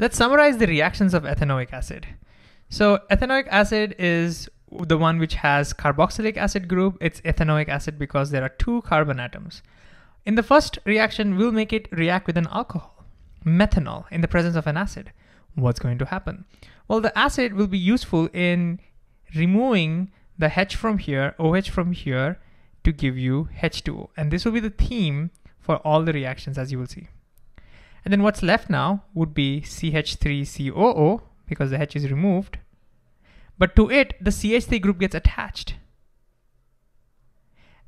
Let's summarize the reactions of ethanoic acid. So ethanoic acid is the one which has carboxylic acid group. It's ethanoic acid because there are two carbon atoms. In the first reaction, we'll make it react with an alcohol, methanol, in the presence of an acid. What's going to happen? Well, the acid will be useful in removing the H from here, OH from here, to give you H2O. And this will be the theme for all the reactions as you will see. And then what's left now would be CH3COO because the H is removed. But to it, the CH3 group gets attached.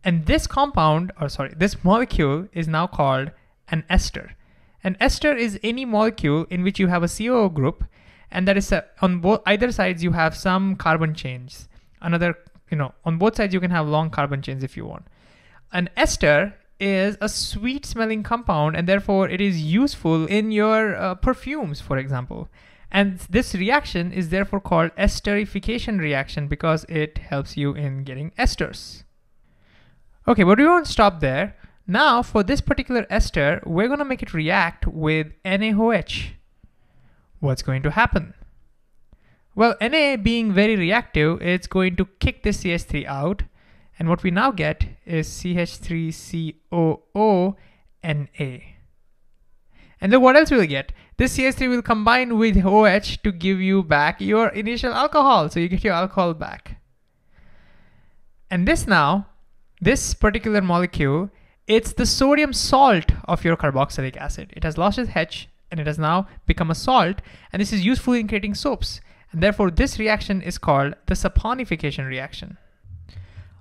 And this compound, or sorry, this molecule is now called an ester. An ester is any molecule in which you have a COO group and that is a, on both either sides you have some carbon chains. Another, you know, on both sides you can have long carbon chains if you want. An ester is a sweet smelling compound and therefore it is useful in your uh, perfumes, for example. And this reaction is therefore called esterification reaction because it helps you in getting esters. Okay, but we won't stop there. Now for this particular ester, we're gonna make it react with NaOH. What's going to happen? Well, Na being very reactive, it's going to kick this CH3 out and what we now get is CH3COO Na. And then what else we'll get. This CH3 will combine with OH to give you back your initial alcohol. So you get your alcohol back. And this now, this particular molecule, it's the sodium salt of your carboxylic acid. It has lost its H and it has now become a salt. And this is useful in creating soaps. And therefore this reaction is called the saponification reaction.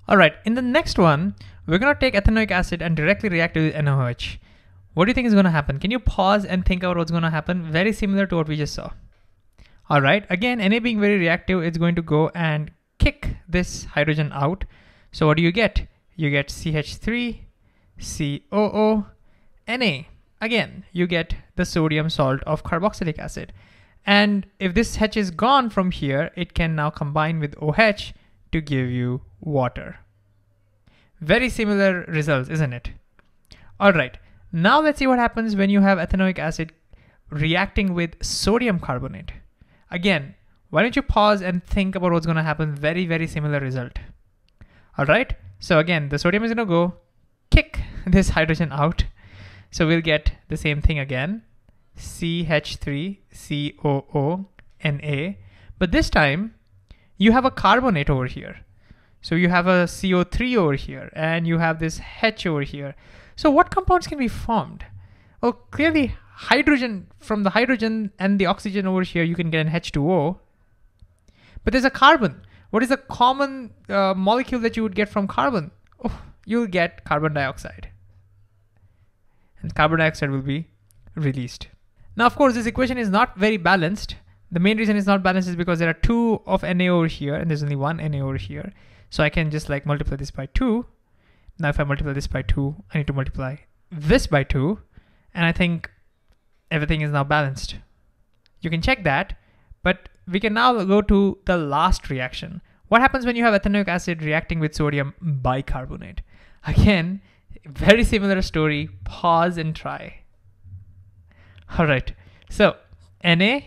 All right, in the next one, we're gonna take ethanoic acid and directly react with NaOH. What do you think is gonna happen? Can you pause and think about what's gonna happen? Very similar to what we just saw. All right, again, Na being very reactive, it's going to go and kick this hydrogen out. So what do you get? You get CH3, COO, Na. Again, you get the sodium salt of carboxylic acid. And if this H is gone from here, it can now combine with OH to give you water. Very similar results, isn't it? All right, now let's see what happens when you have ethanoic acid reacting with sodium carbonate. Again, why don't you pause and think about what's gonna happen? Very, very similar result. All right, so again, the sodium is gonna go kick this hydrogen out. So we'll get the same thing again, CH3COO Na, but this time you have a carbonate over here. So you have a CO3 over here and you have this H over here. So what compounds can be formed? Well, clearly hydrogen, from the hydrogen and the oxygen over here, you can get an H2O. But there's a carbon. What is a common uh, molecule that you would get from carbon? Oh, you'll get carbon dioxide. And carbon dioxide will be released. Now, of course, this equation is not very balanced the main reason it's not balanced is because there are two of Na over here and there's only one Na over here. So I can just like multiply this by two. Now if I multiply this by two, I need to multiply this by two. And I think everything is now balanced. You can check that, but we can now go to the last reaction. What happens when you have ethanoic acid reacting with sodium bicarbonate? Again, very similar story, pause and try. All right, so Na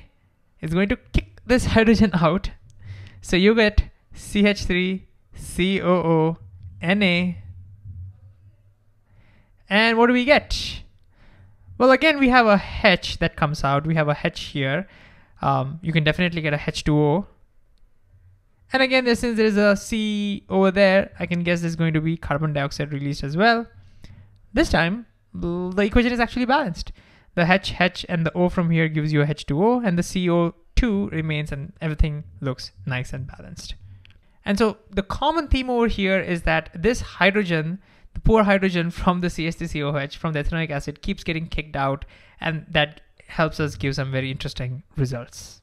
is going to kick this hydrogen out. So you get CH3, COO, Na. And what do we get? Well, again, we have a H that comes out. We have a H here. Um, you can definitely get a H2O. And again, since there's a C over there, I can guess there's going to be carbon dioxide released as well. This time, the equation is actually balanced the H, H, and the O from here gives you a H2O, and the CO2 remains, and everything looks nice and balanced. And so the common theme over here is that this hydrogen, the poor hydrogen from the CH3COH, from the ethanoic acid, keeps getting kicked out, and that helps us give some very interesting results.